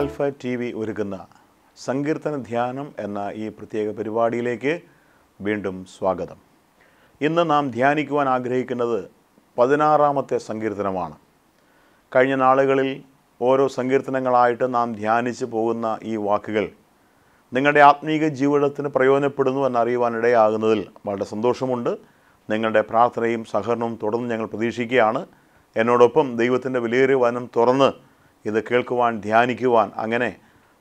Alpha T V ഒരുക്കുന്ന സങ്കീർത്തന ധ്യാനം എന്ന ഈ പ്രത്യേക പരിപാടിയിലേക്ക് വീണ്ടും സ്വാഗതം. ഇന്ന് നാം ധ്യാനിക്കുവാൻ ആഗ്രഹിക്കുന്നത് പതിനാറാമത്തെ സങ്കീർത്തനമാണ്. കഴിഞ്ഞ നാളുകളിൽ ഓരോ സങ്കീർത്തനങ്ങളായിട്ട് നാം ധ്യാനിച്ചു പോകുന്ന ഈ വാക്കുകൾ നിങ്ങളുടെ ആത്മീക ജീവിതത്തിന് പ്രയോജനപ്പെടുന്നു എന്നറിയുവാനിടയാകുന്നതിൽ വളരെ സന്തോഷമുണ്ട്. നിങ്ങളുടെ പ്രാർത്ഥനയും സഹകരണവും തുടർന്ന് ഞങ്ങൾ പ്രതീക്ഷിക്കുകയാണ്. എന്നോടൊപ്പം ദൈവത്തിന്റെ വിലയേറിയ വനം തുറന്ന് ഇത് കേൾക്കുവാൻ ധ്യാനിക്കുവാൻ അങ്ങനെ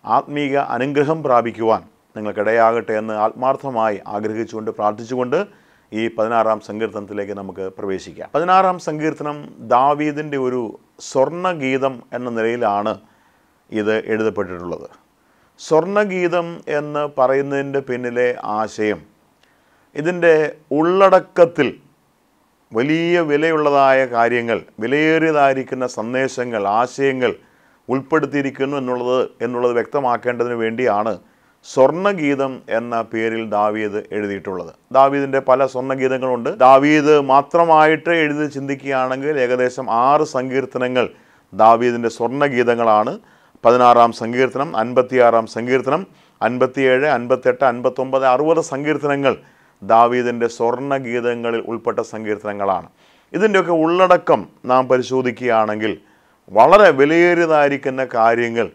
ആത്മീക അനുഗ്രഹം പ്രാപിക്കുവാൻ നിങ്ങൾക്കിടയാകട്ടെ എന്ന് ആത്മാർത്ഥമായി ആഗ്രഹിച്ചുകൊണ്ട് പ്രാർത്ഥിച്ചുകൊണ്ട് ഈ പതിനാറാം സങ്കീർത്തനത്തിലേക്ക് നമുക്ക് പ്രവേശിക്കാം. പതിനാറാം സങ്കീർത്തനം ദാവീദിന്റെ ഒരു സ്വർണഗീതം എന്ന നിലയിലാണ് ഇത് എഴുതപ്പെട്ടിട്ടുള്ളത്. സ്വർണഗീതം എന്ന് പറയുന്നതിന്റെ പിന്നിലെ ആശയം ഇതിന്റെ ഉള്ളടക്കത്തിൽ വലിയ വിലയുള്ളതായ കാര്യങ്ങൾ വിലയേറിയതായിരിക്കുന്ന സന്ദേശങ്ങൾ ആശയങ്ങൾ ഉൾപ്പെടുത്തിയിരിക്കുന്നു എന്നുള്ളത് എന്നുള്ളത് വ്യക്തമാക്കേണ്ടതിന് വേണ്ടിയാണ് സ്വർണഗീതം എന്ന പേരിൽ ദാവീദ് എഴുതിയിട്ടുള്ളത്. ദാവീദിന്റെ പല സ്വർണഗീതങ്ങളുണ്ട് ദാവീദ് മാത്രമായിട്ട് എഴുതി ചിന്തിക്കുകയാണെങ്കിൽ ഏകദേശം ആറ് സങ്കീർത്തനങ്ങൾ ദാവീദിന്റെ സ്വർണഗീതങ്ങളാണ് പതിനാറാം സങ്കീർത്തനം അൻപത്തിയാറാം സങ്കീർത്തനം അൻപത്തിയേഴ് അൻപത്തെട്ട് അൻപത്തൊമ്പത് അറുപത് സങ്കീർത്തനങ്ങൾ ദാവീദിന്റെ സ്വർണഗീതങ്ങളിൽ ഉൾപ്പെട്ട സങ്കീർത്തനങ്ങളാണ്. ഇതിന്റെയൊക്കെ ഉള്ളടക്കം നാം പരിശോധിക്കുകയാണെങ്കിൽ വളരെ വിലയേറിയതായിരിക്കുന്ന കാര്യങ്ങൾ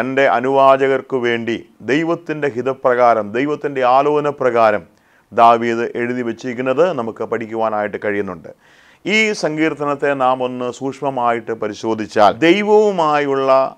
തന്റെ അനുവാചകർക്ക് വേണ്ടി ദൈവത്തിന്റെ ഹിതപ്രകാരം ദൈവത്തിന്റെ ആലോചന പ്രകാരം ദാവീദ് എഴുതി വച്ചിരിക്കുന്നത് നമുക്ക് പഠിക്കുവാനായിട്ട് കഴിയുന്നുണ്ട്. ഈ സങ്കീർത്തനത്തെ നാം ഒന്ന് സൂക്ഷ്മമായിട്ട് പരിശോധിച്ചാൽ ദൈവവുമായുള്ള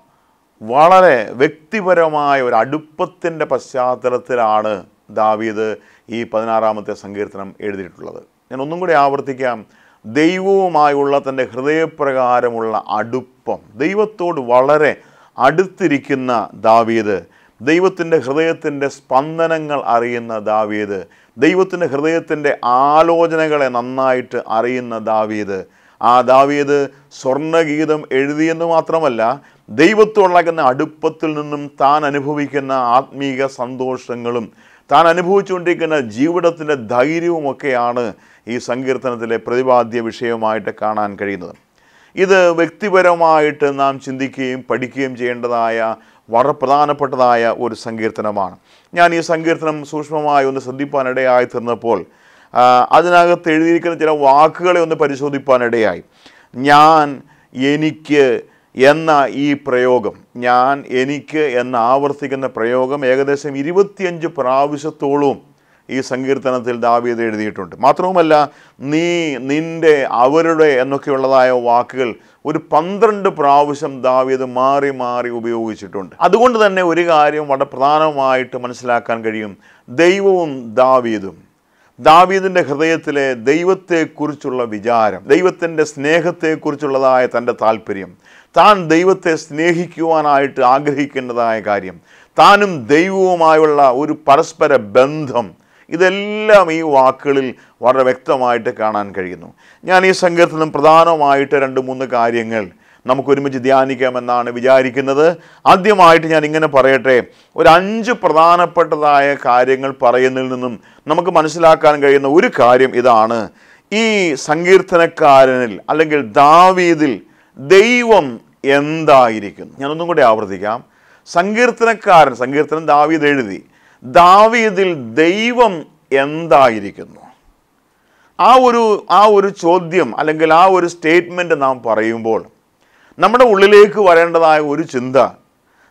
വളരെ വ്യക്തിപരമായ ഒരു അടുപ്പത്തിന്റെ പശ്ചാത്തലത്തിലാണ് ദാവീദ് ഈ പതിനാറാമത്തെ സങ്കീർത്തനം എഴുതിയിട്ടുള്ളത്. ഞാൻ ഒന്നും കൂടി ആവർത്തിക്കാം. ദൈവവുമായുള്ള തന്റെ ഹൃദയപ്രകാരമുള്ള അടുപ്പം. ദൈവത്തോട് വളരെ അടുത്തിരിക്കുന്ന ദാവീദ്. ദൈവത്തിന്റെ ഹൃദയത്തിന്റെ സ്പന്ദനങ്ങൾ അറിയുന്ന ദാവീദ്. ദൈവത്തിന്റെ ഹൃദയത്തിന്റെ ആലോചനകളെ നന്നായിട്ട് അറിയുന്ന ദാവീദ്. ആ ദാവീദ് സ്വർണഗീതം എഴുതിയെന്ന് മാത്രമല്ല ദൈവത്തോടുള്ള അടുപ്പത്തിൽ നിന്നും താൻ അനുഭവിക്കുന്ന ആത്മീക സന്തോഷങ്ങളും താൻ അനുഭവിച്ചുകൊണ്ടിരിക്കുന്ന ജീവിതത്തിന്റെ ധൈര്യവുമൊക്കെയാണ് ഈ സങ്കീർത്തനത്തിലെ പ്രതിപാദ്യ വിഷയമായിട്ട് കാണാൻ കഴിയുന്നത്. ഇത് വ്യക്തിപരമായിട്ട് നാം ചിന്തിക്കുകയും പഠിക്കുകയും ചെയ്യേണ്ടതായ വളരെ പ്രധാനപ്പെട്ടതായ ഒരു സങ്കീർത്തനമാണ്. ഞാൻ ഈ സങ്കീർത്തനം സൂക്ഷ്മമായി ഒന്ന് ശ്രദ്ധിപ്പാനിടയായി തീർന്നപ്പോൾ അതിനകത്ത് എഴുതിയിരിക്കുന്ന ചില വാക്കുകളെ ഒന്ന് പരിശോധിപ്പാനിടയായി. ഞാൻ എനിക്ക് എന്ന ഈ പ്രയോഗം ഞാൻ എനിക്ക് എന്ന് ആവർത്തിക്കുന്ന പ്രയോഗം ഏകദേശം ഇരുപത്തിയഞ്ച് പ്രാവശ്യത്തോളവും ഈ സങ്കീർത്തനത്തിൽ ദാവീത് എഴുതിയിട്ടുണ്ട്. മാത്രവുമല്ല നീ നിന്റെ അവരുടെ എന്നൊക്കെയുള്ളതായ വാക്കുകൾ ഒരു പന്ത്രണ്ട് പ്രാവശ്യം ദാവീത് മാറി മാറി ഉപയോഗിച്ചിട്ടുണ്ട്. അതുകൊണ്ട് തന്നെ ഒരു കാര്യം വളരെ പ്രധാനമായിട്ട് മനസ്സിലാക്കാൻ കഴിയും. ദൈവവും ദാവീതും ദാവീദിന്റെ ഹൃദയത്തിലെ ദൈവത്തെക്കുറിച്ചുള്ള വിചാരം ദൈവത്തിന്റെ സ്നേഹത്തെക്കുറിച്ചുള്ളതായ തന്റെ താല്പര്യം താൻ ദൈവത്തെ സ്നേഹിക്കുവാനായിട്ട് ആഗ്രഹിക്കേണ്ടതായ കാര്യം താനും ദൈവവുമായുള്ള ഒരു പരസ്പര ബന്ധം ഇതെല്ലാം ഈ വാക്കുകളിൽ വളരെ വ്യക്തമായിട്ട് കാണാൻ കഴിയുന്നു. ഞാൻ ഈ സങ്കീർത്തനം പ്രധാനമായിട്ട് രണ്ട് മൂന്ന് കാര്യങ്ങൾ നമുക്ക് ഒരുമിച്ച് ധ്യാനിക്കാമെന്നാണ് വിചാരിക്കുന്നത്. ആദ്യമായിട്ട് ഞാൻ ഇങ്ങനെ പറയട്ടെ ഒരു അഞ്ച് പ്രധാനപ്പെട്ടതായ കാര്യങ്ങൾ പറയുന്നതിൽ നിന്നും നമുക്ക് മനസ്സിലാക്കാൻ കഴിയുന്ന ഒരു കാര്യം ഇതാണ്. ഈ സങ്കീർത്തനക്കാരനിൽ അല്ലെങ്കിൽ ദാവീദിൽ ദൈവം എന്തായിരിക്കുന്നു? ഞാനൊന്നും കൂടി ആവർത്തിക്കാം. സങ്കീർത്തനക്കാരൻ സങ്കീർത്തനം ദാവീദ് എഴുതി. ദാവീദിൽ ദൈവം എന്തായിരിക്കുന്നു? ആ ഒരു ആ ഒരു ചോദ്യം അല്ലെങ്കിൽ ആ ഒരു സ്റ്റേറ്റ്മെന്റ് നാം പറയുമ്പോൾ നമ്മുടെ ഉള്ളിലേക്ക് വരേണ്ടതായ ഒരു ചിന്ത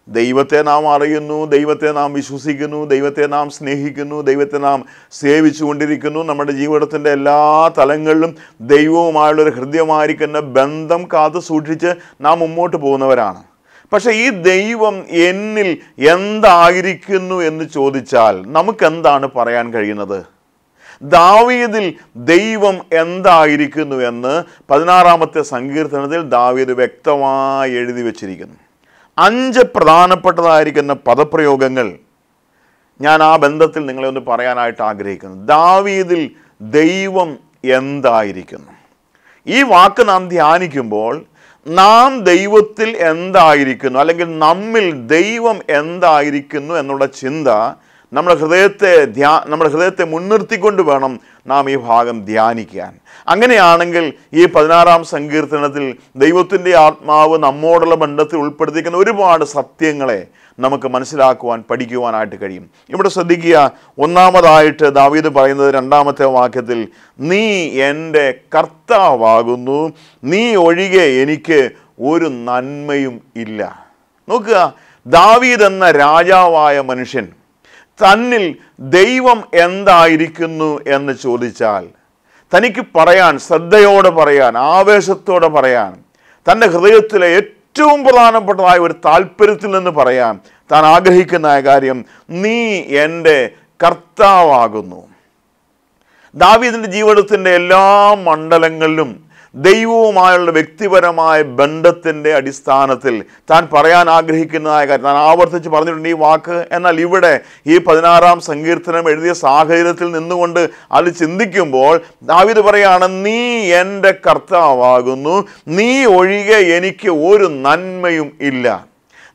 ദൈവത്തെ നാം അറിയുന്നു ദൈവത്തെ നാം വിശ്വസിക്കുന്നു ദൈവത്തെ നാം സ്നേഹിക്കുന്നു ദൈവത്തെ നാം സേവിച്ചുകൊണ്ടിരിക്കുന്നു നമ്മുടെ ജീവിതത്തിന്റെ എല്ലാ തലങ്ങളിലും ദൈവവുമായുള്ളൊരു ഹൃദ്യമായിരിക്കുന്ന ബന്ധം കാത്തു സൂക്ഷിച്ച് നാം മുമ്പോട്ട് പോകുന്നവരാണ്. പക്ഷേ ഈ ദൈവം എന്നിൽ എന്തായിരിക്കുന്നു എന്ന് ചോദിച്ചാൽ നമുക്ക് എന്താണ് പറയാൻ കഴിയുന്നത്? ദാവീദിൽ ദൈവം എന്തായിരിക്കുന്നു എന്ന് പതിനാറാമത്തെ സങ്കീർത്തനത്തിൽ ദാവീദ് വ്യക്തമായി എഴുതി വച്ചിരിക്കുന്നു. അഞ്ച് പ്രധാനപ്പെട്ടതായിരിക്കുന്ന പദപ്രയോഗങ്ങൾ ഞാൻ ആ ബന്ധത്തിൽ നിങ്ങളെ ഒന്ന് പറയാനായിട്ട് ആഗ്രഹിക്കുന്നു. ദാവീദിൽ ദൈവം എന്തായിരിക്കുന്നു? ഈ വാക്ക് നാം ധ്യാനിക്കുമ്പോൾ നാം ദൈവത്തിൽ എന്തായിരിക്കുന്നു? അല്ലെങ്കിൽ നമ്മിൽ ദൈവം എന്തായിരിക്കുന്നു എന്നുള്ള ചിന്ത നമ്മുടെ ഹൃദയത്തെ ധ്യാ നമ്മുടെ ഹൃദയത്തെ മുൻനിർത്തിക്കൊണ്ട് വേണം നാം ഈ ഭാഗം ധ്യാനിക്കാൻ. അങ്ങനെയാണെങ്കിൽ ഈ പതിനാറാം സങ്കീർത്തനത്തിൽ ദൈവത്തിന്റെ ആത്മാവ് നമ്മോടുള്ള ബന്ധത്തിൽ ഉൾപ്പെടുത്തിക്കുന്ന ഒരുപാട് സത്യങ്ങളെ നമുക്ക് മനസ്സിലാക്കുവാൻ പഠിക്കുവാനായിട്ട് കഴിയും. ഇവിടെ ശ്രദ്ധിക്കുക ഒന്നാമതായിട്ട് ദാവീദ് പറയുന്നത് രണ്ടാമത്തെ വാക്യത്തിൽ നീ എന്റെ കർത്താവാകുന്നു. നീ ഒഴികെ എനിക്ക് ഒരു നന്മയും ഇല്ല. നോക്കുക ദാവീദ് എന്ന രാജാവായ മനുഷ്യൻ തന്നിൽ ദൈവം എന്തായിരിക്കുന്നു എന്ന് ചോദിച്ചാൽ തനിക്ക് പറയാൻ ശ്രദ്ധയോടെ പറയാൻ ആവേശത്തോടെ പറയാൻ തന്റെ ഹൃദയത്തിലെ ഏറ്റവും പ്രധാനപ്പെട്ടതായ ഒരു താല്പര്യത്തിൽ നിന്ന് പറയാൻ താൻ ആഗ്രഹിക്കുന്ന കാര്യം നീ എന്റെ കർത്താവാകുന്നു. ദാവീദിന്റെ ജീവിതത്തിന്റെ എല്ലാ മണ്ഡലങ്ങളിലും ദൈവവുമായുള്ള വ്യക്തിപരമായ ബന്ധത്തിന്റെ അടിസ്ഥാനത്തിൽ താൻ പറയാൻ ആഗ്രഹിക്കുന്നതായ കാര്യം. താൻ ആവർത്തിച്ച് പറഞ്ഞിട്ടുണ്ട് ഈ വാക്ക്. എന്നാൽ ഇവിടെ ഈ പതിനാറാം സങ്കീർത്തനം എഴുതിയ സാഹചര്യത്തിൽ നിന്നുകൊണ്ട് അത് ചിന്തിക്കുമ്പോൾ ദാവിത് പറയാണ് നീ എന്റെ കർത്താവാകുന്നു. നീ ഒഴികെ എനിക്ക് ഒരു നന്മയും ഇല്ല.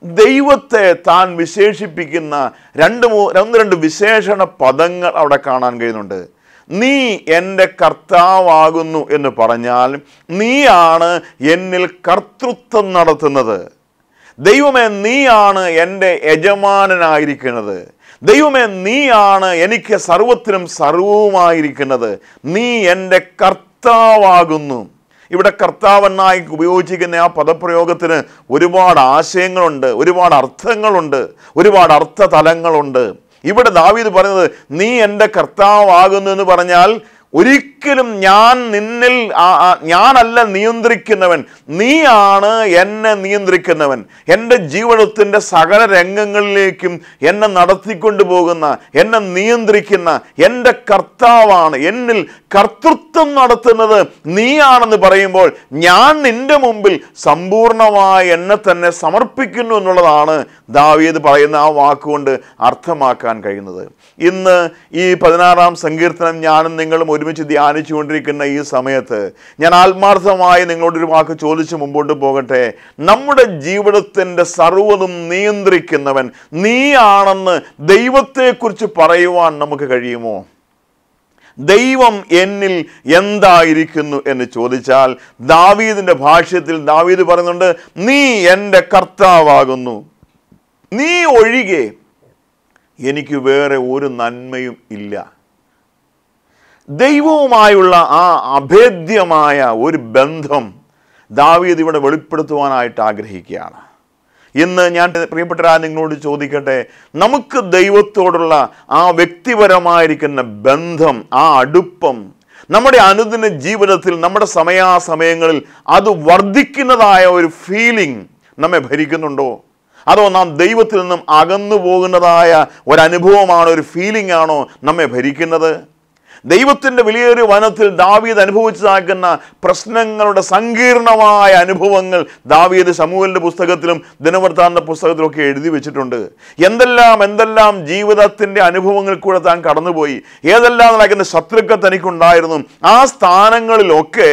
ദൈവത്തെ താൻ വിശേഷിപ്പിക്കുന്ന രണ്ട് മൂ ഒന്ന് രണ്ട് വിശേഷണ പദങ്ങൾ അവിടെ കാണാൻ കഴിയുന്നുണ്ട്. നീ എന്റെ കർത്താവാകുന്നു എന്ന് പറഞ്ഞാൽ നീയാണ് എന്നിൽ കർത്തൃത്വം നടത്തുന്നത്. ദൈവമേ നീയാണ് എന്റെ യജമാനനായിരിക്കുന്നത്. ദൈവമേ നീയാണ് എനിക്ക് സർവത്തിനും സർവവുമായിരിക്കുന്നത്. നീ എന്റെ കർത്താവാകുന്നു. ഇവിടെ കർത്താവെന്നായി ഉപയോഗിച്ചിരിക്കുന്ന ആ പദപ്രയോഗത്തിന് ഒരുപാട് ആശയങ്ങളുണ്ട് ഒരുപാട് അർത്ഥങ്ങളുണ്ട് ഒരുപാട് അർത്ഥതലങ്ങളുണ്ട്. ഇവിടെ ദാവീദ് പറയുന്നത് നീ എന്റെ കർത്താവാകുന്നു എന്ന് പറഞ്ഞാൽ ഒരിക്കലും ഞാൻ നിന്നിൽ ഞാനല്ല നിയന്ത്രിക്കുന്നവൻ. നീയാണ് എന്നെ നിയന്ത്രിക്കുന്നവൻ. എന്റെ ജീവിതത്തിന്റെ സകല രംഗങ്ങളിലേക്കും എന്നെ നടത്തിക്കൊണ്ടു പോകുന്ന എന്നെ നിയന്ത്രിക്കുന്ന എന്റെ കർത്താവാണ്. എന്നിൽ കർത്തൃത്വം നടത്തുന്നത് നീയാണെന്ന് പറയുമ്പോൾ ഞാൻ നിന്റെ മുമ്പിൽ സമ്പൂർണമായി എന്നെ തന്നെ സമർപ്പിക്കുന്നു എന്നുള്ളതാണ് ദാവീദ് പറയുന്ന ആ വാക്കുകൊണ്ട് അർത്ഥമാക്കാൻ കഴിയുന്നത്. ഇന്ന് ഈ പതിനാറാം സങ്കീർത്തനം ഞാനും നിങ്ങളും ഒരുമിച്ച് ധ്യാനിച്ചുകൊണ്ടിരിക്കുന്ന ഈ സമയത്ത് ഞാൻ ആത്മാർത്ഥമായി നിങ്ങളോടൊരു വാക്ക് ചോദിച്ച് മുമ്പോട്ട് പോകട്ടെ. നമ്മുടെ ജീവിതത്തിന്റെ സർവതും നിയന്ത്രിക്കുന്നവൻ നീയാണെന്ന് ദൈവത്തെക്കുറിച്ച് പറയുവാൻ നമുക്ക് കഴിയുമോ? ദൈവം എന്നിൽ എന്തായിരിക്കുന്നു എന്ന് ചോദിച്ചാൽ ദാവീദിന്റെ ഭാഷ്യത്തിൽ ദാവീദ് പറയുന്നുണ്ട് നീ എന്റെ കർത്താവാകുന്നു. നീ ഒഴികെ എനിക്ക് വേറെ ഒരു നന്മയും ഇല്ല. ദൈവവുമായുള്ള ആ അഭേദ്യമായ ഒരു ബന്ധം ദാവീദ് ഇവിടെ വെളിപ്പെടുത്തുവാനായിട്ട് ആഗ്രഹിക്കുകയാണ്. ഇന്ന് ഞാൻ പ്രിയപ്പെട്ട നിങ്ങളോട് ചോദിക്കട്ടെ നമുക്ക് ദൈവത്തോടുള്ള ആ വ്യക്തിപരമായിരിക്കുന്ന ബന്ധം ആ അടുപ്പം നമ്മുടെ അനുദിന ജീവിതത്തിൽ നമ്മുടെ സമയാസമയങ്ങളിൽ അത് വർദ്ധിക്കുന്നതായ ഒരു ഫീലിംഗ് നമ്മെ ഭരിക്കുന്നുണ്ടോ? അതോ നാം ദൈവത്തിൽ നിന്നും അകന്നു പോകുന്നതായ ഒരനുഭവമാണോ ഒരു ഫീലിംഗ് ആണോ നമ്മെ ഭരിക്കുന്നത്? ദൈവത്തിന്റെ വലിയൊരു വനത്തിൽ ദാവീദ് അനുഭവിച്ചതാക്കുന്ന പ്രശ്നങ്ങളുടെ സങ്കീർണമായ അനുഭവങ്ങൾ ദാവീദ് സമൂഹലിന്റെ പുസ്തകത്തിലും ദിനവൃത്താന്ത പുസ്തകത്തിലും ഒക്കെ എഴുതി വെച്ചിട്ടുണ്ട്. എന്തെല്ലാം എന്തെല്ലാം ജീവിതത്തിന്റെ അനുഭവങ്ങളിൽ കൂടെ താൻ കടന്നുപോയി? ഏതെല്ലാം നടക്കുന്ന ശത്രുക്കൾ തനിക്കുണ്ടായിരുന്നു? ആ സ്ഥാനങ്ങളിലൊക്കെ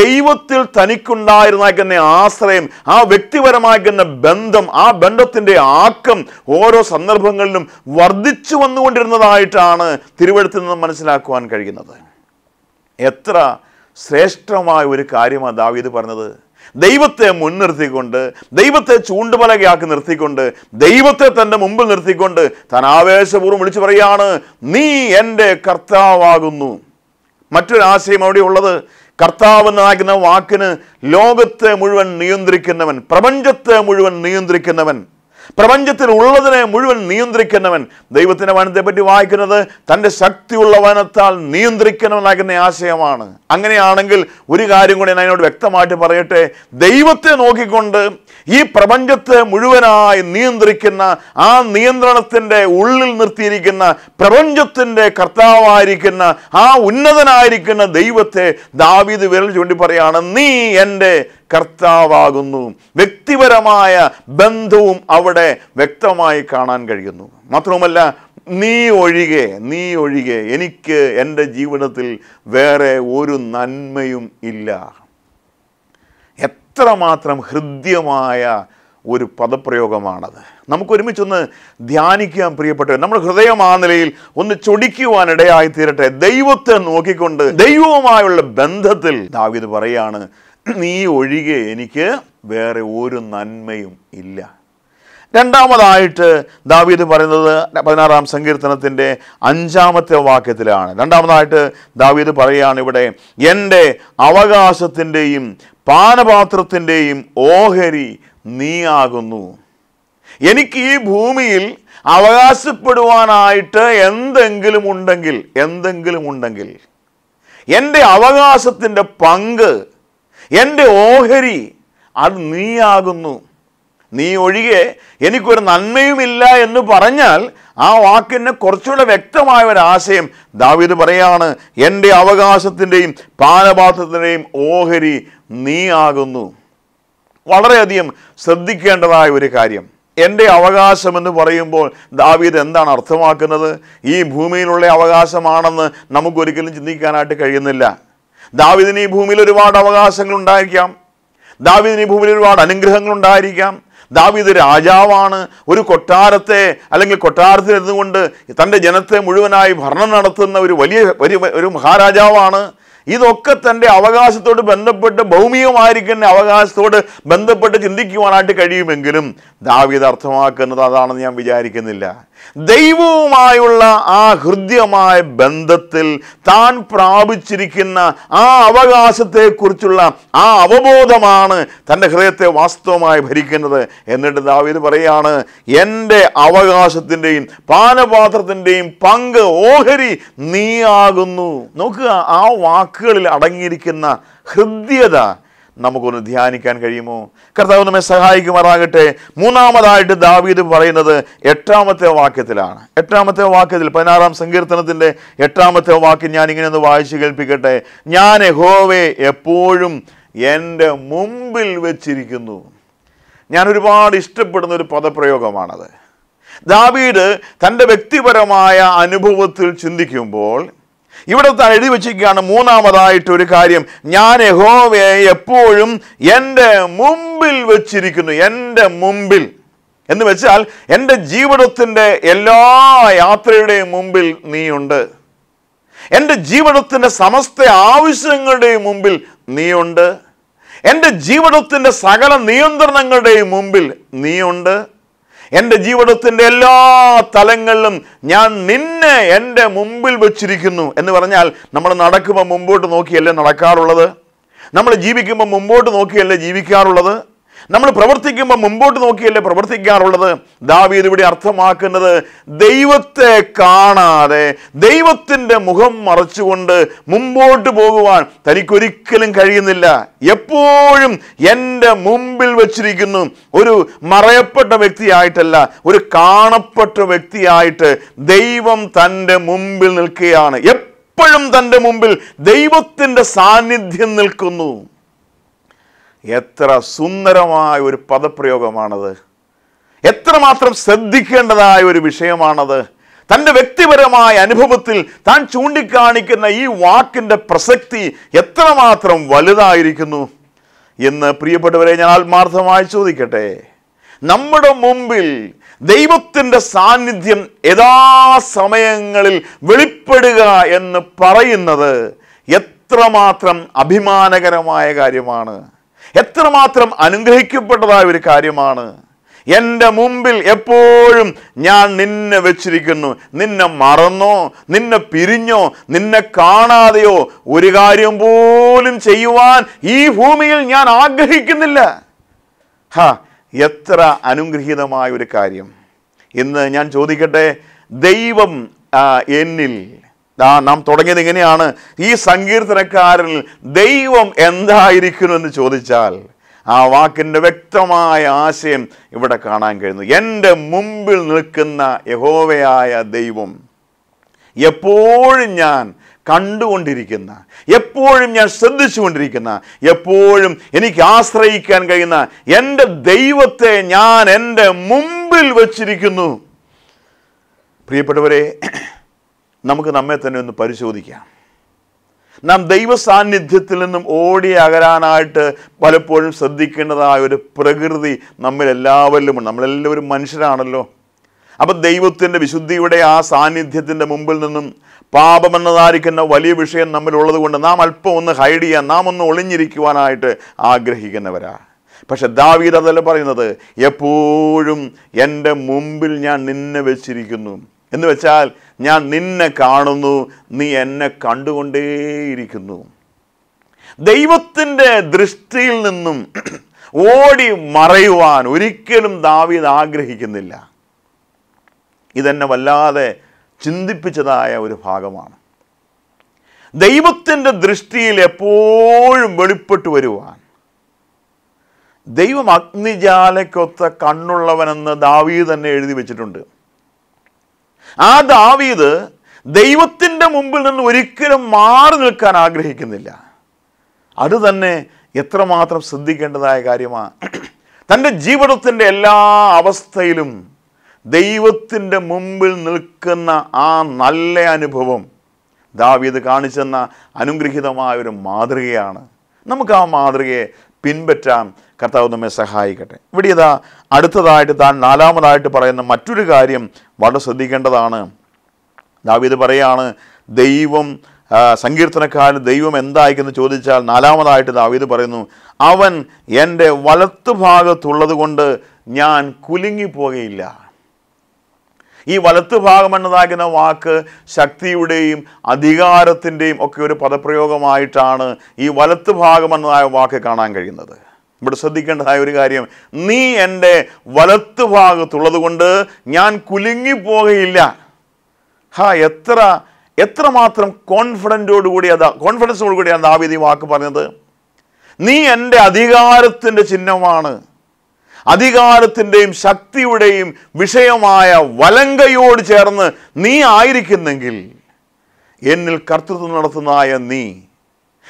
ദൈവത്തിൽ തനിക്കുണ്ടായിരുന്ന ആശ്രയം ആ വ്യക്തിപരമാക്കുന്ന ബന്ധം ആ ബന്ധത്തിന്റെ ആക്കം ഓരോ സന്ദർഭങ്ങളിലും വർദ്ധിച്ചു വന്നുകൊണ്ടിരുന്നതായിട്ടാണ് തിരുവഴുത്തിൽ നിന്ന് മനസ്സിലാക്കുവാൻ കഴിയുന്നത്. എത്ര ശ്രേഷ്ഠമായ ഒരു കാര്യമാണ് ദാവീദ് പറഞ്ഞത്. ദൈവത്തെ മുൻനിർത്തിക്കൊണ്ട് ദൈവത്തെ ചൂണ്ടുപലകയാക്കി നിർത്തിക്കൊണ്ട് ദൈവത്തെ തന്റെ മുമ്പിൽ നിർത്തിക്കൊണ്ട് താൻ ആവേശപൂർവം വിളിച്ചു പറയാണ് നീ എന്റെ കർത്താവാകുന്നു. മറ്റൊരാശയം അവിടെ ഉള്ളത് കർത്താവ് എന്നാകുന്ന വാക്കിന് ലോകത്തെ മുഴുവൻ നിയന്ത്രിക്കുന്നവൻ പ്രപഞ്ചത്തെ മുഴുവൻ നിയന്ത്രിക്കുന്നവൻ. പ്രപഞ്ചത്തിൽ ഉള്ളതിനെ മുഴുവൻ നിയന്ത്രിക്കുന്നവൻ ദൈവത്തിന്റെ വനത്തെ പറ്റി വായിക്കുന്നത് തന്റെ ശക്തിയുള്ള വനത്താൽ നിയന്ത്രിക്കണമെന്നാകുന്ന ആശയമാണ്. അങ്ങനെയാണെങ്കിൽ ഒരു കാര്യം കൂടി ഞാൻ അതിനോട് വ്യക്തമായിട്ട് പറയട്ടെ. ദൈവത്തെ നോക്കിക്കൊണ്ട് ഈ പ്രപഞ്ചത്തെ മുഴുവനായി നിയന്ത്രിക്കുന്ന ആ നിയന്ത്രണത്തിന്റെ ഉള്ളിൽ നിർത്തിയിരിക്കുന്ന പ്രപഞ്ചത്തിന്റെ കർത്താവായിരിക്കുന്ന ആ ഉന്നതനായിരിക്കുന്ന ദൈവത്തെ ദാവീദ് വിരൽ ചൂണ്ടി പറയാണ് നീ എന്റെ കർത്താവാകുന്നു. വ്യക്തിപരമായ ബന്ധവും അവിടെ വ്യക്തമായി കാണാൻ കഴിയുന്നു. മാത്രവുമല്ല നീ ഒഴികെ നീ ഒഴികെ എനിക്ക് എന്റെ ജീവിതത്തിൽ വേറെ ഒരു നന്മയും ഇല്ല. എത്രമാത്രം ഹൃദ്യമായ ഒരു പദപ്രയോഗമാണത്. നമുക്ക് ഒരുമിച്ചൊന്ന് ധ്യാനിക്കാൻ പ്രിയപ്പെട്ടവർ നമ്മൾ ഹൃദയം ആ നിലയിൽ ഒന്ന് ചൊടിക്കുവാനിടയായി തീരട്ടെ ദൈവത്തെ നോക്കിക്കൊണ്ട് ദൈവവുമായുള്ള ബന്ധത്തിൽ ദാവീദ് പറയാണ് നീ ഒഴികെ എനിക്ക് വേറെ ഒരു നന്മയും ഇല്ല. രണ്ടാമതായിട്ട് ദാവീദ് പറയുന്നത് പതിനാറാം സങ്കീർത്തനത്തിന്റെ അഞ്ചാമത്തെ വാക്യത്തിലാണ്. രണ്ടാമതായിട്ട് ദാവീദ് പറയുകയാണ് ഇവിടെ എന്റെ അവകാശത്തിന്റെയും പാനപാത്രത്തിന്റെയും ഓഹരി നീയാകുന്നു എനിക്ക് ഈ ഭൂമിയിൽ അവകാശപ്പെടുവാനായിട്ട് എന്തെങ്കിലും ഉണ്ടെങ്കിൽ എന്തെങ്കിലും ഉണ്ടെങ്കിൽ എന്റെ അവകാശത്തിന്റെ പങ്ക് എന്റെ ഓഹരി അത് നീയാകുന്നു. നീ ഒഴികെ എനിക്കൊരു നന്മയുമില്ല എന്ന് പറഞ്ഞാൽ ആ വാക്കിന് കുറച്ചുകൂടെ വ്യക്തമായ ഒരു ആശയം ദാവീദ് പറയാണ് എന്റെ അവകാശത്തിന്റെയും പാനപാത്രത്തിന്റെയും ഓഹരി നീ ആകുന്നു വളരെയധികം ശ്രദ്ധിക്കേണ്ടതായ ഒരു കാര്യം. എന്റെ അവകാശം എന്ന് പറയുമ്പോൾ ദാവീദ് എന്താണ് അർത്ഥമാക്കുന്നത്? ഈ ഭൂമിയിലുള്ള അവകാശമാണെന്ന് നമുക്കൊരിക്കലും ചിന്തിക്കാനായിട്ട് കഴിയുന്നില്ല. ദാവീദിന് ഈ ഭൂമിയിൽ ഒരുപാട് അവകാശങ്ങൾ ഉണ്ടായിരിക്കാം. ദാവിദിന് ഈ ഭൂമിയിൽ ഒരുപാട് അനുഗ്രഹങ്ങൾ ഉണ്ടായിരിക്കാം. ദാവീദ് രാജാവാണ്. ഒരു കൊട്ടാരത്തെ അല്ലെങ്കിൽ കൊട്ടാരത്തിൽ ഇരുന്നുകൊണ്ട് തന്റെ ജനത്തെ മുഴുവനായി ഭരണം നടത്തുന്ന ഒരു വലിയ ഒരു മഹാരാജാവാണ്. ഇതൊക്കെ തന്റെ അവകാശത്തോട് ബന്ധപ്പെട്ട് ഭൗമികമായിരിക്കുന്ന അവകാശത്തോട് ബന്ധപ്പെട്ട് ചിന്തിക്കുവാനായിട്ട് കഴിയുമെങ്കിലും ദാവീദ് അർത്ഥമാക്കുന്നത് അതാണെന്ന് ഞാൻ വിചാരിക്കുന്നില്ല. ദൈവവുമായുള്ള ആ ഹൃദ്യമായ ബന്ധത്തിൽ താൻ പ്രാപിച്ചിരിക്കുന്ന ആ അവകാശത്തെക്കുറിച്ചുള്ള ആ അവബോധമാണ് തന്റെ ഹൃദയത്തെ വാസ്തവമായി ഭരിക്കുന്നത്. എന്നിട്ട് ദാവീദ് പറയാണ് എന്റെ അവകാശത്തിന്റെയും പാനപാത്രത്തിന്റെയും പങ്ക് ഓഹരി നീയാകുന്നു. നോക്കുക ആ വാക്കുകളിൽ അടങ്ങിയിരിക്കുന്ന ഹൃദ്യത നമുക്കൊന്ന് ധ്യാനിക്കാൻ കഴിയുമോ? കർത്താവ് നമ്മെ സഹായിക്കുമാറാകട്ടെ. മൂന്നാമതായിട്ട് ദാവീദ് പറയുന്നത് എട്ടാമത്തെ വാക്യത്തിലാണ്. എട്ടാമത്തെ വാക്യത്തിൽ പതിനാറാം സങ്കീർത്തനത്തിന്റെ എട്ടാമത്തെ വാക്യം ഞാൻ ഇങ്ങനെ ഒന്ന് വായിച്ചു കേൾപ്പിക്കട്ടെ. ഞാൻ യഹോവയെ എപ്പോഴും എന്റെ മുമ്പിൽ വെച്ചിരിക്കുന്നു. ഞാൻ ഒരുപാട് ഇഷ്ടപ്പെടുന്ന ഒരു പദപ്രയോഗമാണത്. ദാവീദ് തന്റെ വ്യക്തിപരമായ അനുഭവത്തിൽ ചിന്തിക്കുമ്പോൾ ഇവിടെ താൻ എഴുതി വെച്ചിരിക്കുകയാണ് മൂന്നാമതായിട്ട് ഒരു കാര്യം. ഞാൻ യഹോവയെ എപ്പോഴും എന്റെ മുമ്പിൽ വെച്ചിരിക്കുന്നു. എന്റെ മുമ്പിൽ. എന്ന് വെച്ചാൽ എന്റെ ജീവിതത്തിന്റെ എല്ലാ യാത്രയുടെയും മുമ്പിൽ നീയുണ്ട്. എന്റെ ജീവിതത്തിന്റെ സമസ്ത ആവശ്യങ്ങളുടെയും മുമ്പിൽ നീയുണ്ട്. എന്റെ ജീവിതത്തിന്റെ സകല നിയന്ത്രണങ്ങളുടെയും മുമ്പിൽ നീയുണ്ട്. എന്റെ ജീവിതത്തിന്റെ എല്ലാ തലങ്ങളിലും ഞാൻ നിന്നെ എന്റെ മുമ്പിൽ വെച്ചിരിക്കുന്നു എന്ന് പറഞ്ഞാൽ നമ്മൾ നടക്കുമ്പോൾ മുമ്പോട്ട് നോക്കിയല്ലേ നടക്കാറുള്ളത്? നമ്മൾ ജീവിക്കുമ്പോൾ മുമ്പോട്ട് നോക്കിയല്ലേ ജീവിക്കാറുള്ളത്? നമ്മൾ പ്രവർത്തിക്കുമ്പോൾ മുമ്പോട്ട് നോക്കിയല്ലേ പ്രവർത്തിക്കാറുള്ളത്? ദാവീദ് ഇവിടെ അർത്ഥമാക്കുന്നത് ദൈവത്തെ കാണാതെ ദൈവത്തിന്റെ മുഖം മറച്ചുകൊണ്ട് മുമ്പോട്ട് പോകുവാൻ തനിക്കൊരിക്കലും കഴിയുന്നില്ല. എപ്പോഴും എന്റെ മുമ്പിൽ വച്ചിരിക്കുന്നു. ഒരു മറയപ്പെട്ട വ്യക്തിയായിട്ടല്ല ഒരു കാണപ്പെട്ട വ്യക്തിയായിട്ട് ദൈവം തന്റെ മുമ്പിൽ നിൽക്കുകയാണ്. എപ്പോഴും തന്റെ മുമ്പിൽ ദൈവത്തിന്റെ സാന്നിധ്യം നിൽക്കുന്നു. എത്ര സുന്ദരമായ ഒരു പദപ്രയോഗമാണത്. എത്രമാത്രം ശ്രദ്ധിക്കേണ്ടതായ ഒരു വിഷയമാണത്. തന്റെ വ്യക്തിപരമായ അനുഭവത്തിൽ താൻ ചൂണ്ടിക്കാണിക്കുന്ന ഈ വാക്കിന്റെ പ്രസക്തി എത്രമാത്രം വലുതായിരിക്കുന്നു. എന്ന് പ്രിയപ്പെട്ടവരെ ഞാൻ ആത്മാർത്ഥമായി ചോദിക്കട്ടെ. നമ്മുടെ മുമ്പിൽ ദൈവത്തിന്റെ സാന്നിധ്യം യഥാസമയങ്ങളിൽ വെളിപ്പെടുക എന്ന് പറയുന്നത് എത്രമാത്രം അഭിമാനകരമായ കാര്യമാണ്. എത്രമാത്രം അനുഗ്രഹിക്കപ്പെട്ടതായ ഒരു കാര്യമാണ്. എന്റെ മുമ്പിൽ എപ്പോഴും ഞാൻ നിന്നെ വെച്ചിരിക്കുന്നു. നിന്നെ മറന്നോ നിന്നെ പിരിഞ്ഞോ നിന്നെ കാണാതെയോ ഒരു കാര്യം പോലും ചെയ്യുവാൻ ഈ ഭൂമിയിൽ ഞാൻ ആഗ്രഹിക്കുന്നില്ല. ഹ എത്ര അനുഗ്രഹീതമായ ഒരു കാര്യം. ഇന്ന് ഞാൻ ചോദിക്കട്ടെ ദൈവം എന്നിൽ നാം തുടങ്ങിയത് എങ്ങനെയാണ്? ഈ സങ്കീർത്തനക്കാരിൽ ദൈവം എന്തായിരിക്കുന്നു എന്ന് ചോദിച്ചാൽ ആ വാക്കിന്റെ വ്യക്തമായ ആശയം ഇവിടെ കാണാൻ കഴിയുന്നു. എന്റെ മുമ്പിൽ നിൽക്കുന്ന യഹോവയായ ദൈവം എപ്പോഴും ഞാൻ കണ്ടുകൊണ്ടിരിക്കുന്ന എപ്പോഴും ഞാൻ ശ്രദ്ധിച്ചുകൊണ്ടിരിക്കുന്ന എപ്പോഴും എനിക്ക് ആശ്രയിക്കാൻ കഴിയുന്ന എന്റെ ദൈവത്തെ ഞാൻ എന്റെ മുമ്പിൽ വച്ചിരിക്കുന്നു. പ്രിയപ്പെട്ടവരെ നമുക്ക് നമ്മെ തന്നെ ഒന്ന് പരിശോധിക്കാം. നാം ദൈവ സാന്നിധ്യത്തിൽ നിന്നും ഓടി അകരാനായിട്ട് പലപ്പോഴും ശ്രദ്ധിക്കേണ്ടതായ ഒരു പ്രകൃതി നമ്മളെല്ലാവരിലുമുണ്ട് നമ്മളെല്ലാവരും മനുഷ്യരാണല്ലോ. അപ്പം ദൈവത്തിന്റെ വിശുദ്ധിയുടെ ആ സാന്നിധ്യത്തിന്റെ മുമ്പിൽ നിന്നും പാപമെന്നതായിരിക്കുന്ന വലിയ വിഷയം നമ്മിലുള്ളത് കൊണ്ട് നാം അല്പം ഒന്ന് ഹൈഡ് ചെയ്യാൻ നാം ഒന്ന് ഒളിഞ്ഞിരിക്കുവാനായിട്ട് ആഗ്രഹിക്കുന്നവരാ. പക്ഷെ ദാവീദ് അതല്ല പറയുന്നത് എപ്പോഴും എന്റെ മുമ്പിൽ ഞാൻ നിന്നെ വെച്ചിരിക്കുന്നു. എന്ന് വെച്ചാൽ ഞാൻ നിന്നെ കാണുന്നു നീ എന്നെ കണ്ടുകൊണ്ടേയിരിക്കുന്നു. ദൈവത്തിന്റെ ദൃഷ്ടിയിൽ നിന്നും ഓടി മറയുവാൻ ഒരിക്കലും ദാവീദ് ആഗ്രഹിക്കുന്നില്ല. ഇതെന്നെ വല്ലാതെ ചിന്തിപ്പിച്ചതായ ഒരു ഭാഗമാണ്. ദൈവത്തിന്റെ ദൃഷ്ടിയിൽ എപ്പോഴും വെളിപ്പെട്ടു വരുവാൻ. ദൈവം അഗ്നിജാലയ്ക്കൊത്ത കണ്ണുള്ളവനെന്ന് ദാവീദ് തന്നെ എഴുതി വെച്ചിട്ടുണ്ട്. ആ ദാവീദ് ദൈവത്തിന്റെ മുമ്പിൽ നിന്ന് ഒരിക്കലും മാറി നിൽക്കാൻ ആഗ്രഹിക്കുന്നില്ല. അത് തന്നെ എത്രമാത്രം ശ്രദ്ധിക്കേണ്ടതായ കാര്യമാണ് തന്റെ ജീവിതത്തിന്റെ എല്ലാ അവസ്ഥയിലും ദൈവത്തിന്റെ മുമ്പിൽ നിൽക്കുന്ന ആ നല്ല അനുഭവം ദാവീദ് കാണിച്ചെന്ന അനുഗ്രഹീതമായ ഒരു മാതൃകയാണ്. നമുക്ക് ആ മാതൃകയെ പിൻപറ്റാൻ കർത്താവ് നമ്മെ സഹായിക്കട്ടെ. ഇവിടെ ഇതാ അടുത്തതായിട്ട് താൻ നാലാമതായിട്ട് പറയുന്ന മറ്റൊരു കാര്യം വളരെ ശ്രദ്ധിക്കേണ്ടതാണ്. ദാവീദ് പറയാണ് ദൈവം സങ്കീർത്തനക്കാർ ദൈവം എന്തായിക്കെന്ന് ചോദിച്ചാൽ നാലാമതായിട്ട് ദാവീദ് പറയുന്നു അവൻ എന്റെ വലത്ത് ഭാഗത്തുള്ളത് കൊണ്ട് ഞാൻ കുലുങ്ങിപ്പോകയില്ല. ഈ വലത്ത് ഭാഗം എന്നതാകുന്ന വാക്ക് ശക്തിയുടെയും അധികാരത്തിന്റെയും ഒക്കെ ഒരു പദപ്രയോഗമായിട്ടാണ് ഈ വലത്ത് ഭാഗം എന്നതായ വാക്ക് കാണാൻ കഴിയുന്നത്. ഇവിടെ ശ്രദ്ധിക്കേണ്ടതായ ഒരു കാര്യം നീ എന്റെ വലത്ത് ഭാഗത്തുള്ളത് കൊണ്ട് ഞാൻ കുലുങ്ങിപ്പോകയില്ല. ഹാ എത്ര എത്രമാത്രം കോൺഫിഡന്റോടുകൂടി അതാ കോൺഫിഡൻസോടുകൂടിയാണ് ദാവീദ് ഈ വാക്ക് പറഞ്ഞത്? നീ എന്റെ അധികാരത്തിന്റെ ചിഹ്നമാണ്. അധികാരത്തിന്റെയും ശക്തിയുടെയും വിഷയമായ വലങ്കയോട് ചേർന്ന് നീ ആയിരിക്കുന്നെങ്കിൽ എന്നിൽ കർത്തൃത്വം നടത്തുന്നതായ നീ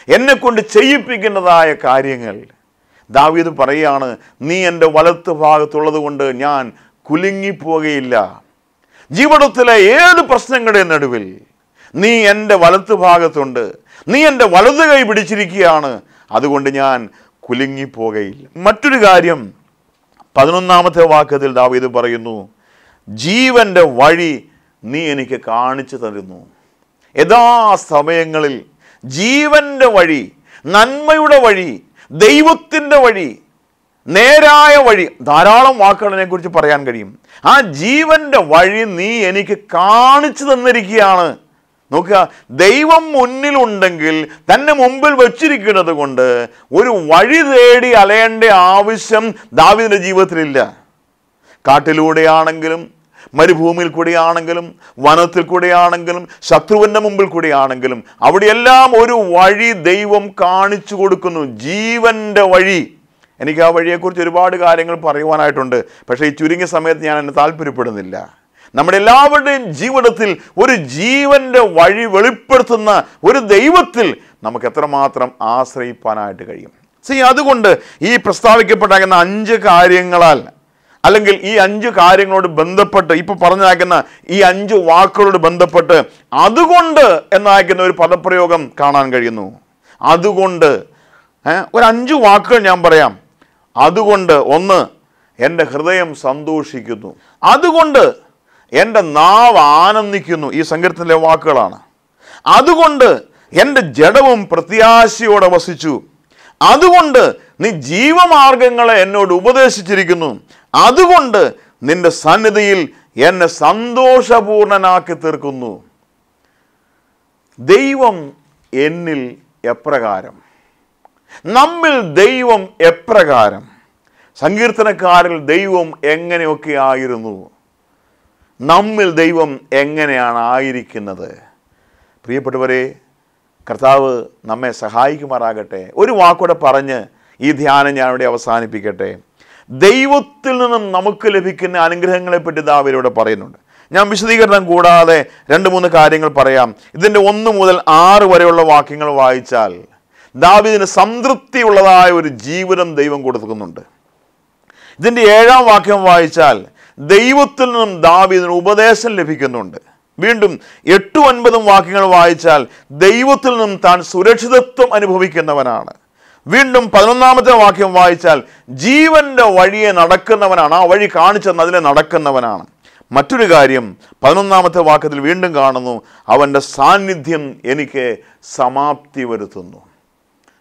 എന്നെക്കൊണ്ട് ചെയ്യിപ്പിക്കുന്നതായ കാര്യങ്ങൾ. ദാവീദ് പറയുകയാണ് നീ എന്റെ വലത്ത് ഭാഗത്തുള്ളത് കൊണ്ട് ഞാൻ കുലുങ്ങിപ്പോകയില്ല. ജീവിതത്തിലെ ഏത് പ്രശ്നങ്ങളുടെ നടുവിൽ നീ എന്റെ വലത്ത് ഭാഗത്തുണ്ട്. നീ എന്റെ വലത് കൈ പിടിച്ചിരിക്കുകയാണ്. അതുകൊണ്ട് ഞാൻ കുലുങ്ങിപ്പോകയില്ല. മറ്റൊരു കാര്യം പതിനൊന്നാമത്തെ വാക്യത്തിൽ ദാവീദ് പറയുന്നു ജീവന്റെ വഴി നീ എനിക്ക് കാണിച്ചു തരുന്നു. യഥാ സമയങ്ങളിൽ ജീവന്റെ വഴി നന്മയുടെ വഴി ദൈവത്തിന്റെ വഴി നേരായ വഴി ധാരാളം വാക്കുകൾ കുറിച്ച് പറയാൻ കഴിയും. ആ ജീവന്റെ വഴി നീ എനിക്ക് കാണിച്ചു തന്നിരിക്കുകയാണ്. നോക്കുക ദൈവം മുന്നിലുണ്ടെങ്കിൽ തന്നെ മുമ്പിൽ വച്ചിരിക്കുന്നത് കൊണ്ട് ഒരു വഴി തേടി അലയേണ്ട ആവശ്യം ദാവിദിന്റെ ജീവിതത്തിലില്ല. കാട്ടിലൂടെയാണെങ്കിലും മരുഭൂമിയിൽ കൂടിയാണെങ്കിലും വനത്തിൽ കൂടിയാണെങ്കിലും ശത്രുവിന്റെ മുമ്പിൽ കൂടിയാണെങ്കിലും അവിടെയെല്ലാം ഒരു വഴി ദൈവം കാണിച്ചു കൊടുക്കുന്നു. ജീവന്റെ വഴി. എനിക്ക് ആ വഴിയെക്കുറിച്ച് ഒരുപാട് കാര്യങ്ങൾ പറയുവാനായിട്ടുണ്ട്. പക്ഷേ ഈ ചുരുങ്ങിയ സമയത്ത് ഞാൻ എന്നെ താല്പര്യപ്പെടുന്നില്ല. നമ്മുടെ എല്ലാവരുടെയും ജീവിതത്തിൽ ഒരു ജീവന്റെ വഴി വെളിപ്പെടുത്തുന്ന ഒരു ദൈവത്തിൽ നമുക്ക് എത്രമാത്രം ആശ്രയിപ്പാനായിട്ട് കഴിയും. സി അതുകൊണ്ട് ഈ പ്രസ്താവിക്കപ്പെട്ടേക്കുന്ന അഞ്ച് കാര്യങ്ങളാൽ അല്ലെങ്കിൽ ഈ അഞ്ച് കാര്യങ്ങളോട് ബന്ധപ്പെട്ട് ഇപ്പോൾ പറഞ്ഞയക്കുന്ന ഈ അഞ്ച് വാക്കുകളോട് ബന്ധപ്പെട്ട് അതുകൊണ്ട് എന്നയക്കുന്ന ഒരു പദപ്രയോഗം കാണാൻ കഴിയുന്നു. അതുകൊണ്ട് ഒരു അഞ്ച് വാക്കുകൾ ഞാൻ പറയാം. അതുകൊണ്ട് ഒന്ന് എന്റെ ഹൃദയം സന്തോഷിക്കുന്നു. അതുകൊണ്ട് എന്റെ നാവ് ആനന്ദിക്കുന്നു ഈ സങ്കീർത്തനത്തിലെ വാക്കുകളാണ്. അതുകൊണ്ട് എന്റെ ജഡവും പ്രത്യാശയോടെ വസിച്ചു. അതുകൊണ്ട് നീ ജീവമാർഗങ്ങളെ എന്നോട് ഉപദേശിച്ചിരിക്കുന്നു. അതുകൊണ്ട് നിന്റെ സന്നിധിയിൽ എന്നെ സന്തോഷപൂർണനാക്കി തീർക്കുന്നു. ദൈവം എന്നിൽ എപ്രകാരം? നമ്മിൽ ദൈവം എപ്രകാരം? സങ്കീർത്തനക്കാരിൽ ദൈവം എങ്ങനെയൊക്കെ ആയിരുന്നു നമ്മിൽ ദൈവം എങ്ങനെയാണ് ആയിരിക്കുന്നത്? പ്രിയപ്പെട്ടവരെ കർത്താവ് നമ്മെ സഹായിക്കുമാറാകട്ടെ. ഒരു വാക്കൂടെ പറഞ്ഞ് ഈ ധ്യാനം ഞാൻ ഇവിടെ അവസാനിപ്പിക്കട്ടെ. ദൈവത്തിൽ നിന്നും നമുക്ക് ലഭിക്കുന്ന അനുഗ്രഹങ്ങളെപ്പറ്റി ദാവിലൂടെ പറയുന്നുണ്ട്. ഞാൻ വിശദീകരണം കൂടാതെ രണ്ട് മൂന്ന് കാര്യങ്ങൾ പറയാം. ഇതിന്റെ ഒന്ന് മുതൽ ആറ് വരെയുള്ള വാക്യങ്ങൾ വായിച്ചാൽ ദാവിദിന് സംതൃപ്തിയുള്ളതായ ഒരു ജീവിതം ദൈവം കൊടുക്കുന്നുണ്ട്. ഇതിന്റെ ഏഴാം വാക്യം വായിച്ചാൽ ദൈവത്തിൽ നിന്നും ദാവീദിന് ഉപദേശം ലഭിക്കുന്നുണ്ട്. വീണ്ടും എട്ടും ഒൻപതും വാക്യങ്ങൾ വായിച്ചാൽ ദൈവത്തിൽ നിന്നും താൻ സുരക്ഷിതത്വം അനുഭവിക്കുന്നവനാണ്. വീണ്ടും പതിനൊന്നാമത്തെ വാക്യം വായിച്ചാൽ ജീവന്റെ വഴിയെ നടക്കുന്നവനാണ് ആ വഴി കാണിച്ചെന്ന് അതിലെ നടക്കുന്നവനാണ്. മറ്റൊരു കാര്യം പതിനൊന്നാമത്തെ വാക്യത്തിൽ വീണ്ടും കാണുന്നു അവന്റെ സാന്നിധ്യം എനിക്ക് സമാപ്തി വരുത്തുന്നു.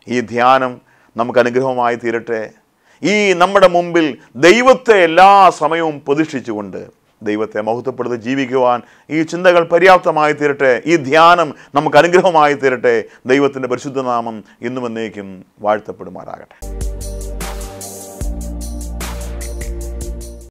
ഈ ധ്യാനം നമുക്ക് അനുഗ്രഹമായി തീരട്ടെ. ഈ നമ്മുടെ മുമ്പിൽ ദൈവത്തെ എല്ലാ സമയവും പ്രതിഷ്ഠിച്ചുകൊണ്ട് ദൈവത്തെ മഹത്വപ്പെടുത്തി ജീവിക്കുവാൻ ഈ ചിന്തകൾ പര്യാപ്തമായി തീരട്ടെ ഈ ധ്യാനം നമുക്ക് അനുഗ്രഹമായി തീരട്ടെ ദൈവത്തിന്റെ പരിശുദ്ധനാമം ഇന്നും എന്നേക്കും വാഴ്ത്തപ്പെടുമാറാകട്ടെ.